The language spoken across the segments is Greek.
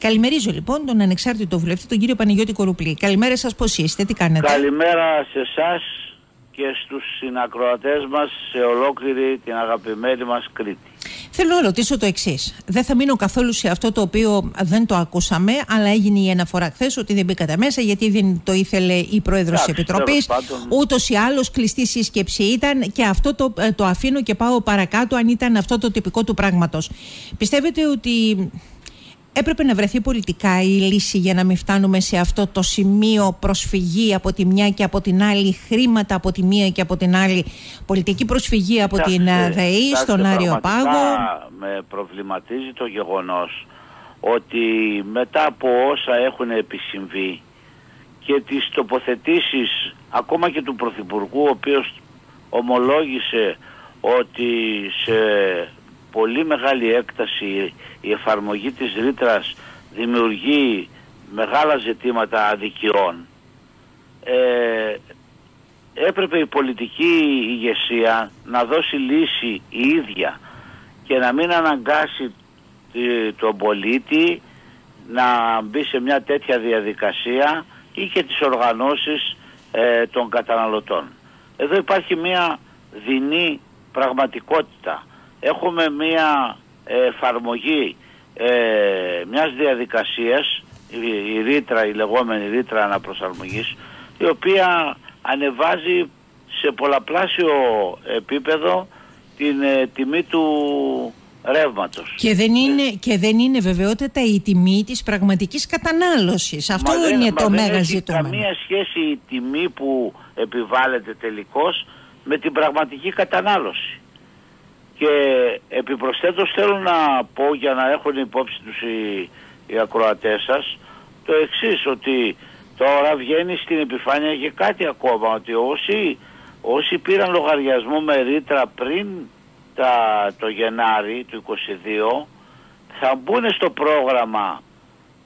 Καλημερίζω λοιπόν τον ανεξάρτητο βουλευτή, τον κύριο Παναγιώτη Κορουπλή. Καλημέρα σας, πώς είστε, τι κάνετε; Καλημέρα σε εσά και στους συνακροατές μας σε ολόκληρη την αγαπημένη μας Κρήτη. Θέλω να ρωτήσω το εξής. Δεν θα μείνω καθόλου σε αυτό το οποίο δεν το ακούσαμε, αλλά έγινε η αναφορά χθες ότι δεν μπήκατε μέσα γιατί δεν το ήθελε η πρόεδρος της Επιτροπής. Ούτως ή άλλως κλειστή σύσκεψη ήταν και αυτό το, ε, το αφήνω και πάω παρακάτω αν ήταν αυτό το τυπικό του πράγματος. Πιστεύετε ότι έπρεπε να βρεθεί πολιτικά η λύση για να μην φτάνουμε σε αυτό το σημείο προσφυγή από τη μια και από την άλλη, χρήματα από τη μία και από την άλλη, πολιτική προσφυγή από την ε, ΔΕΗ στον Άριο Πάγο. Με προβληματίζει το γεγονός ότι μετά από όσα έχουν επισυμβεί και τις τοποθετήσεις ακόμα και του Πρωθυπουργού ο οποίος ομολόγησε ότι σε πολύ μεγάλη έκταση η εφαρμογή της ρήτρας δημιουργεί μεγάλα ζητήματα αδικιών. Ε, έπρεπε η πολιτική ηγεσία να δώσει λύση η ίδια και να μην αναγκάσει τον πολίτη να μπει σε μια τέτοια διαδικασία ή και τις οργανώσεις ε, των καταναλωτών. Εδώ υπάρχει μια δεινή πραγματικότητα έχουμε μία εφαρμογή ε, μιας διαδικασίας, η, η ρήτρα, η λεγόμενη ρήτρα αναπροσαρμογής, η οποία ανεβάζει σε πολλαπλάσιο επίπεδο την ε, τιμή του ρεύματος. Και δεν είναι, και δεν είναι βεβαιότητα η τιμή της πραγματικής κατανάλωσης. Αυτό είναι το μέγα ζήτημα. Δεν έχει καμία σχέση η τιμή που επιβάλλεται τελικώς με την πραγματική κατανάλωση. Και επιπροσθέτως θέλω να πω για να έχουν υπόψη τους οι, οι ακροατές σας το εξής ότι τώρα βγαίνει στην επιφάνεια και κάτι ακόμα ότι όσοι, όσοι πήραν λογαριασμό με ρήτρα πριν τα, το Γενάρη του 22 θα μπουν στο πρόγραμμα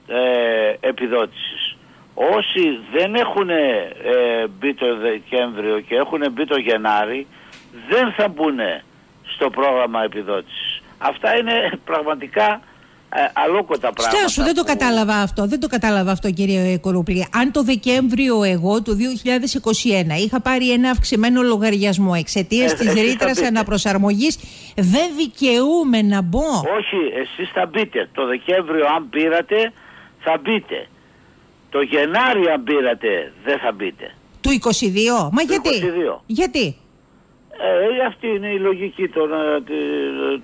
ε, επιδότησης. Όσοι δεν έχουν ε, μπει το Δεκέμβριο και έχουν μπει το Γενάρη δεν θα μπουν στο πρόγραμμα επιδότησης. Αυτά είναι πραγματικά ε, αλόκοτα πράγματα. Στάσου, δεν το κατάλαβα αυτό. Δεν το κατάλαβα αυτό, κύριε Κορούπλη. Αν το Δεκέμβριο εγώ του 2021 είχα πάρει ένα αυξημένο λογαριασμό εξαιτίας ε, της ρήτρας αναπροσαρμογής, δεν δικαιούμαι να μπω. Όχι, εσείς θα μπείτε. Το Δεκέμβριο, αν πήρατε, θα μπείτε. Το Γενάρη, αν πήρατε, δεν θα μπείτε. Του 22. Μα γιατί; 22. Γιατί; Ε, αυτή είναι η λογική των, ε,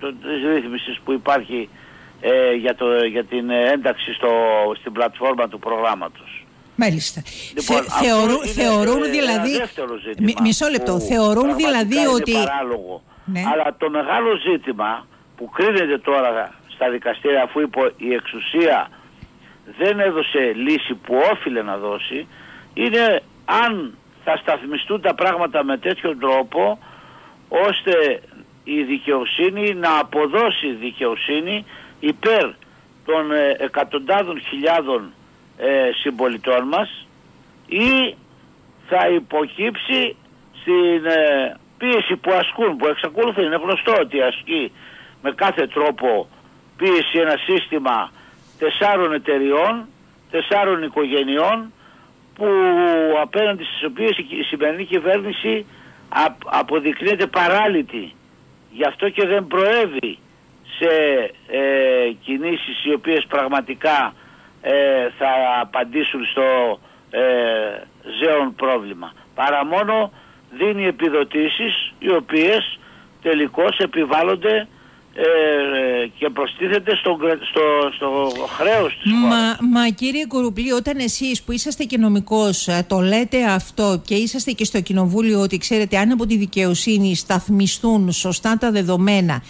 της ρύθμισης που υπάρχει ε, για, το, για την ένταξη στο, στην πλατφόρμα του προγράμματος. Μάλιστα. Λοιπόν, θεωρούν, θεωρούν δηλαδή. μισό λεπτό. Θεωρούν δηλαδή ότι. Παράλογο. Ναι. Αλλά το μεγάλο ζήτημα που κρίνεται τώρα στα δικαστήρια αφού η εξουσία δεν έδωσε λύση που όφιλε να δώσει είναι αν θα σταθμιστούν τα πράγματα με τέτοιο τρόπο ώστε η δικαιοσύνη να αποδώσει δικαιοσύνη υπέρ των ε, εκατοντάδων χιλιάδων ε, συμπολιτών μας ή θα υποκύψει στην ε, πίεση που ασκούν, που εξακολουθεί. Είναι γνωστό ότι ασκεί με κάθε τρόπο πίεση ένα σύστημα τεσσάρων εταιριών, τεσσάρων οικογενειών που απέναντι στις οποίες η σημερινή κυβέρνηση αποδεικνύεται παράλυτη. Γι' αυτό και δεν προέβη σε ε, κινήσεις οι οποίες πραγματικά ε, θα απαντήσουν στο ε, ζέον πρόβλημα. Παρά μόνο δίνει επιδοτήσεις οι οποίες τελικώς επιβάλλονται ε, και προστίθεται στο, στο, στο χρέος της μα, Μα κύριε Κουρουπλή όταν εσείς που είσαστε και νομικός ε, το λέτε αυτό και είσαστε και στο κοινοβούλιο ότι ξέρετε αν από τη δικαιοσύνη σταθμιστούν σωστά τα δεδομένα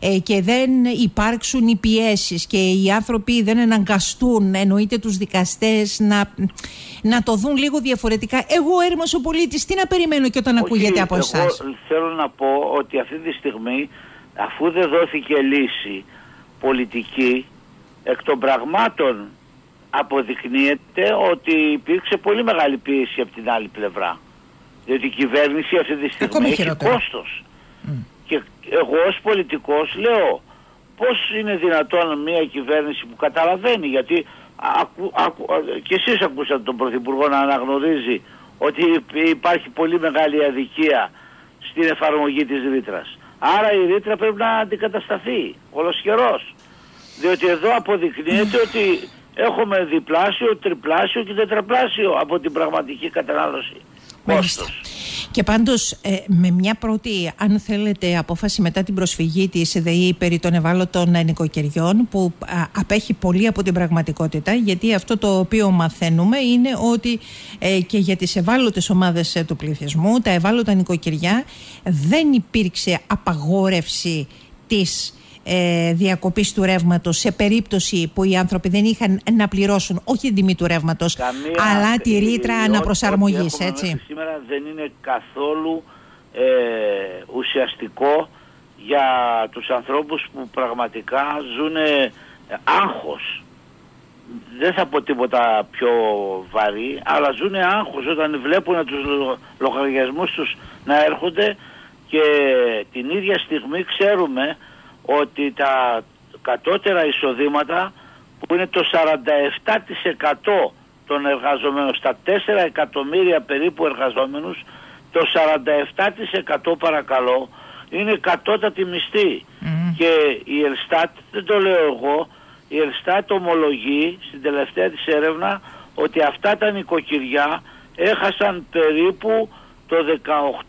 ε, και δεν υπάρξουν οι πιέσεις και οι άνθρωποι δεν εναγκαστούν εννοείται τους δικαστές να, να το δουν λίγο διαφορετικά εγώ έρμος ο πολίτης τι να περιμένω και όταν ακούγεται από εσάς; θέλω να πω ότι αυτή τη στιγμή αφού δεν δόθηκε λύση πολιτική εκ των πραγμάτων αποδεικνύεται ότι υπήρξε πολύ μεγάλη πίεση από την άλλη πλευρά. Διότι η κυβέρνηση αυτή τη στιγμή έχει κόστος. Και εγώ ως πολιτικός λέω πώς είναι δυνατόν μια κυβέρνηση που καταλαβαίνει γιατί ακου, ακου, και εσείς ακούσατε τον Πρωθυπουργό να αναγνωρίζει ότι υπάρχει πολύ μεγάλη αδικία στην εφαρμογή της ρήτρας. Άρα η ρήτρα πρέπει να αντικατασταθεί ολοσχερός. Διότι εδώ αποδεικνύεται ότι έχουμε διπλάσιο, τριπλάσιο και τετραπλάσιο από την πραγματική κατανάλωση. Κόστος. Και πάντως ε, με μια πρώτη, αν θέλετε, απόφαση μετά την προσφυγή της ΕΔΕΗ περί των ευάλωτων νοικοκυριών που απέχει πολύ από την πραγματικότητα γιατί αυτό το οποίο μαθαίνουμε είναι ότι ε, και για τις ευάλωτες ομάδες ε, του πληθυσμού, τα ευάλωτα νοικοκυριά δεν υπήρξε απαγόρευση της ε, διακοπής του ρεύματος σε περίπτωση που οι άνθρωποι δεν είχαν να πληρώσουν όχι την τιμή του ρεύματος, αλλά τη ρήτρα αναπροσαρμογής. Σήμερα δεν είναι καθόλου ε, ουσιαστικό για τους ανθρώπους που πραγματικά ζουν άγχος. Δεν θα πω τίποτα πιο βαρύ, αλλά ζουν άγχος όταν βλέπουν τους λογαριασμούς τους να έρχονται και την ίδια στιγμή ξέρουμε ότι τα κατώτερα εισοδήματα που είναι το 47% των εργαζομένων, στα 4 εκατομμύρια περίπου εργαζόμενους, το 47% παρακαλώ είναι κατώτατη μισθή. Και η Ελστάτ, δεν το λέω εγώ, η Ελστάτ ομολογεί στην τελευταία της έρευνα ότι αυτά τα νοικοκυριά έχασαν περίπου το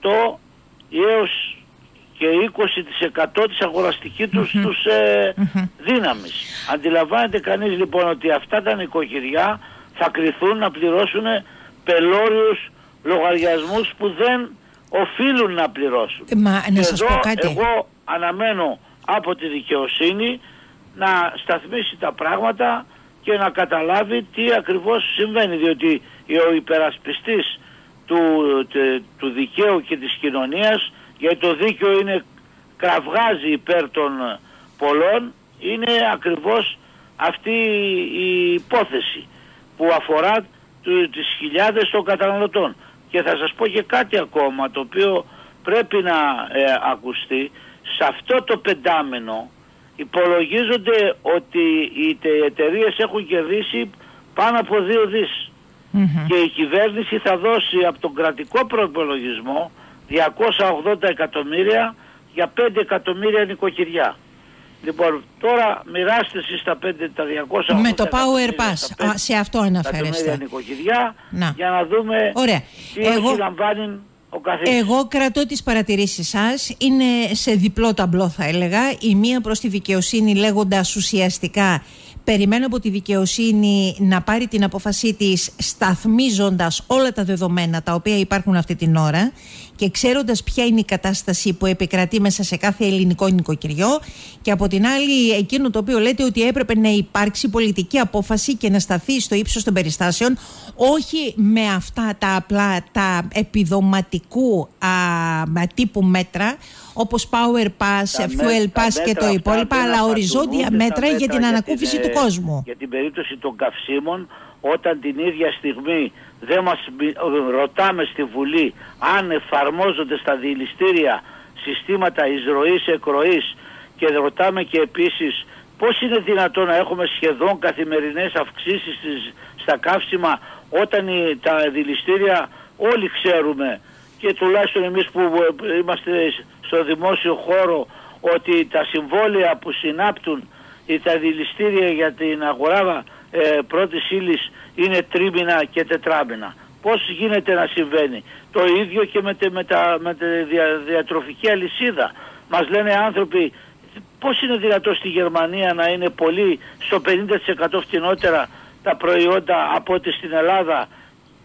18 έως και 20% της αγοραστικής τους, mm τους ε, δύναμης. Αντιλαμβάνεται κανείς λοιπόν ότι αυτά τα νοικοκυριά θα κληθούν να πληρώσουν πελώριους λογαριασμούς που δεν οφείλουν να πληρώσουν. Μα, να σας εδώ, πω κάτι. εγώ αναμένω από τη δικαιοσύνη να σταθμίσει τα πράγματα και να καταλάβει τι ακριβώς συμβαίνει διότι ο υπερασπιστής του, του δικαίου και της κοινωνίας γιατί το δίκαιο είναι κραυγάζει υπέρ των πολλών είναι ακριβώς αυτή η υπόθεση που αφορά τις χιλιάδες των καταναλωτών. Και θα σας πω και κάτι ακόμα το οποίο πρέπει να ε, ακουστεί. Σε αυτό το πεντάμενο υπολογίζονται ότι οι εταιρείες έχουν κερδίσει πάνω από δύο δις. Και η κυβέρνηση θα δώσει από τον κρατικό προπολογισμό 280 εκατομμύρια για 5 εκατομμύρια νοικοκυριά. Λοιπόν, τώρα μοιράστε εσείς τα 5, τα 200 Με το Power Pass, σε αυτό αναφέρεστε. νοικοκυριά, να. για να δούμε Ωραία. τι Εγώ... λαμβάνει ο καθένας. Εγώ κρατώ τις παρατηρήσεις σας, είναι σε διπλό ταμπλό θα έλεγα, η μία προς τη δικαιοσύνη λέγοντας ουσιαστικά Περιμένω από τη δικαιοσύνη να πάρει την απόφασή της σταθμίζοντας όλα τα δεδομένα τα οποία υπάρχουν αυτή την ώρα και ξέροντας ποια είναι η κατάσταση που επικρατεί μέσα σε κάθε ελληνικό νοικοκυριό. Και από την άλλη εκείνο το οποίο λέτε ότι έπρεπε να υπάρξει πολιτική απόφαση και να σταθεί στο ύψος των περιστάσεων όχι με αυτά τα απλά τα επιδοματικού α, τύπου μέτρα όπως Power Pass, Fuel Pass και το υπόλοιπα αλλά οριζόντια μέτρα για την ανακούφιση του κόσμου. Για την περίπτωση των καυσίμων όταν την ίδια στιγμή δεν μας ρωτάμε στη Βουλή αν εφαρμόζονται στα διηληστήρια συστήματα εισρωής, εκροής και ρωτάμε και επίσης πώς είναι δυνατόν να έχουμε σχεδόν καθημερινές αυξήσεις στα καύσιμα όταν τα δηληστήρια όλοι ξέρουμε και τουλάχιστον εμείς που είμαστε στο δημόσιο χώρο ότι τα συμβόλαια που συνάπτουν ή τα δηληστήρια για την αγορά ε, πρώτης ύλης είναι τρίμηνα και τετράμηνα. Πώς γίνεται να συμβαίνει; Το ίδιο και με, τη, με, τα, με τη διατροφική αλυσίδα. Μας λένε άνθρωποι πώς είναι δυνατό στη Γερμανία να είναι πολύ στο 50% φτηνότερα τα προϊόντα από ό,τι στην Ελλάδα;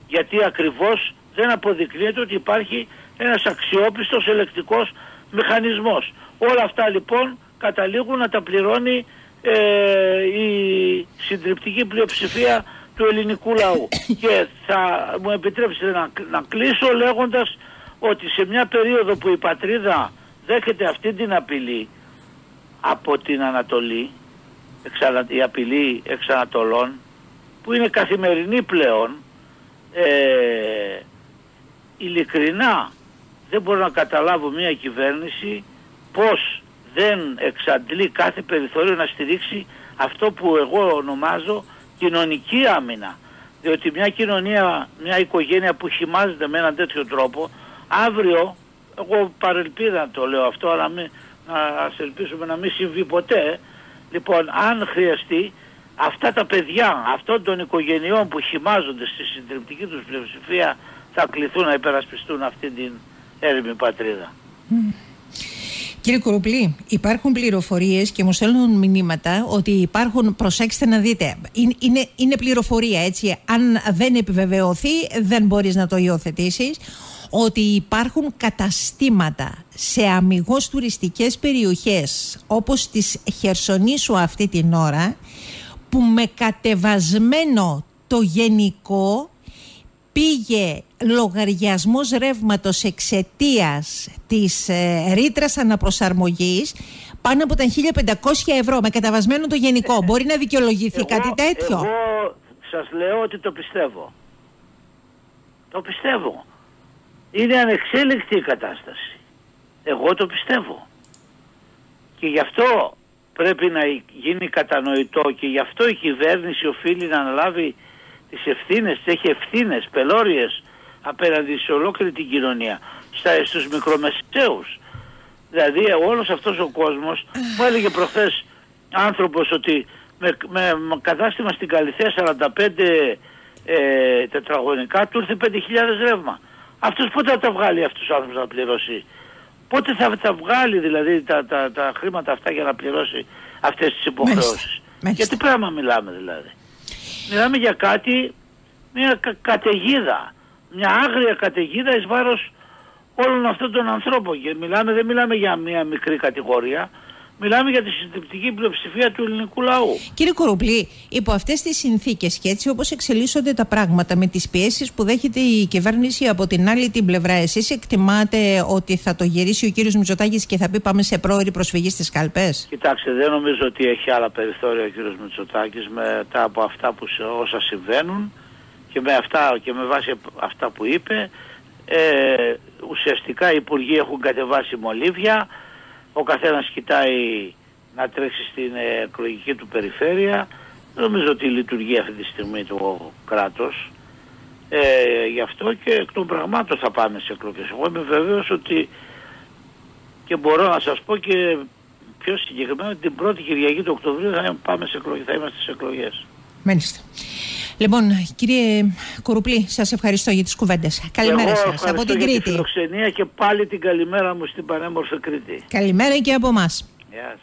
Γιατί ακριβώς δεν αποδεικνύεται ότι υπάρχει ένας αξιόπιστος ελεκτικός μηχανισμός. Όλα αυτά λοιπόν καταλήγουν να τα πληρώνει ε, η συντριπτική πλειοψηφία του ελληνικού λαού. Και θα μου επιτρέψετε να, να κλείσω λέγοντας ότι σε μια περίοδο που η πατρίδα δέχεται αυτή την απειλή από την Ανατολή, η απειλή εξ Ανατολών, που είναι καθημερινή πλέον, ε, ειλικρινά δεν μπορώ να καταλάβω μια κυβέρνηση πώς δεν εξαντλεί κάθε περιθώριο να στηρίξει αυτό που εγώ ονομάζω κοινωνική άμυνα. Διότι μια κοινωνία, μια οικογένεια που χυμάζεται με έναν τέτοιο τρόπο, αύριο, εγώ παρελπίδα το λέω αυτό, αλλά μην, ας ελπίσουμε να μην συμβεί ποτέ, λοιπόν αν χρειαστεί αυτά τα παιδιά αυτών των οικογενειών που χυμάζονται στη συντριπτική τους πλειοψηφία θα κληθούν να υπερασπιστούν αυτή την έρημη πατρίδα. Κύριε Κουρουπλή, υπάρχουν πληροφορίες και μου στέλνουν μηνύματα ότι υπάρχουν. Προσέξτε να δείτε. Είναι, είναι, είναι πληροφορία έτσι. Αν δεν επιβεβαιωθεί, δεν μπορείς να το υιοθετήσεις. Ότι υπάρχουν καταστήματα σε αμυγός τουριστικές περιοχές όπως της Χερσονήσου αυτή την ώρα που με κατεβασμένο το γενικό πήγε λογαριασμός ρεύματος εξαιτίας της ε, ρήτρας αναπροσαρμογής πάνω από τα 1500 ευρώ με καταβασμένο το γενικό. Ε, Μπορεί να δικαιολογηθεί κάτι τέτοιο; Εγώ σας λέω ότι το πιστεύω. Το πιστεύω. Είναι ανεξέλεκτη η κατάσταση. Εγώ το πιστεύω. Και γι' αυτό πρέπει να γίνει κατανοητό και γι' αυτό η κυβέρνηση οφείλει να αναλάβει τις ευθύνες, έχει ευθύνες πελώριες απέναντι σε ολόκληρη την κοινωνία, στα, στους μικρομεσαίους. Δηλαδή όλος αυτός ο κόσμος, μου έλεγε προχθές άνθρωπος ότι με, με, κατάστημα στην Καλυθέα 45 ε, τετραγωνικά του ήρθε 5.000 ρεύμα. Αυτός πότε θα τα βγάλει αυτούς τους άνθρωπους να πληρώσει; Πότε θα τα βγάλει δηλαδή τα, τα, τα χρήματα αυτά για να πληρώσει αυτές τις υποχρεώσεις; Για τι πράγμα μιλάμε δηλαδή; Μιλάμε για κάτι, μια κα, καταιγίδα μια άγρια καταιγίδα εις βάρος όλων αυτών των ανθρώπων. Και μιλάμε, δεν μιλάμε για μια μικρή κατηγορία Μιλάμε για τη συντριπτική πλειοψηφία του ελληνικού λαού. Κύριε Κοροπλή, υπό αυτές τις συνθήκες και έτσι όπως εξελίσσονται τα πράγματα με τις πιέσεις που δέχεται η κυβέρνηση από την άλλη την πλευρά, εσείς εκτιμάτε ότι θα το γυρίσει ο κύριος Μητσοτάκης και θα πει πάμε σε πρόορη προσφυγή στις κάλπες. Κοιτάξτε, δεν νομίζω ότι έχει άλλα περιθώρια ο κύριος Μητσοτάκης μετά από αυτά που όσα συμβαίνουν και με, αυτά, και με βάση αυτά που είπε ε, ουσιαστικά οι υπουργοί έχουν κατεβάσει μολύβια ο καθένας κοιτάει να τρέξει στην εκλογική του περιφέρεια νομίζω ότι λειτουργεί αυτή τη στιγμή το κράτος ε, γι' αυτό και εκ των πραγμάτων θα πάμε σε εκλογές εγώ είμαι βέβαιος ότι και μπορώ να σας πω και πιο συγκεκριμένα την πρώτη Κυριακή του Οκτωβρίου θα, πάμε σε εκλογές, θα είμαστε σε εκλογές. Μάλιστα. Λοιπόν, κύριε Κουρουπλή, σας ευχαριστώ για τις κουβέντες. Καλημέρα σας από την Κρήτη. Για τη φιλοξενία και πάλι την καλημέρα μου στην πανέμορφη Κρήτη. Καλημέρα και από εμάς. Γεια